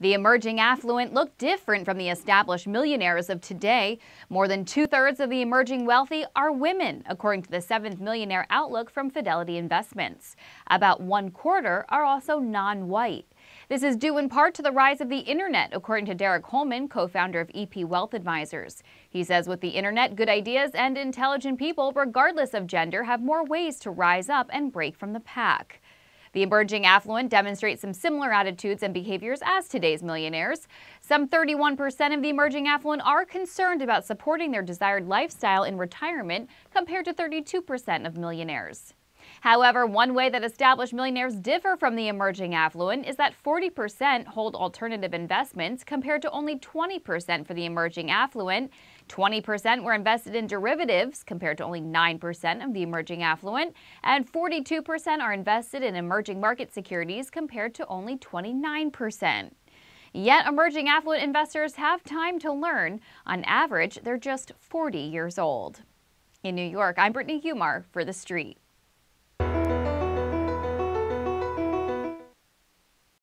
The emerging affluent look different from the established millionaires of today. More than two thirds of the emerging wealthy are women, according to the seventh millionaire outlook from Fidelity Investments. About one quarter are also non white. This is due in part to the rise of the internet, according to Derek Holman, co founder of EP Wealth Advisors. He says with the internet, good ideas and intelligent people, regardless of gender, have more ways to rise up and break from the pack. The emerging affluent demonstrate some similar attitudes and behaviors as today's millionaires. Some 31% of the emerging affluent are concerned about supporting their desired lifestyle in retirement compared to 32% of millionaires. However, one way that established millionaires differ from the emerging affluent is that 40% hold alternative investments compared to only 20% for the emerging affluent. 20% were invested in derivatives compared to only 9% of the emerging affluent, and 42% are invested in emerging market securities compared to only 29%. Yet emerging affluent investors have time to learn. On average, they're just 40 years old. In New York, I'm Brittany Umar for The Street.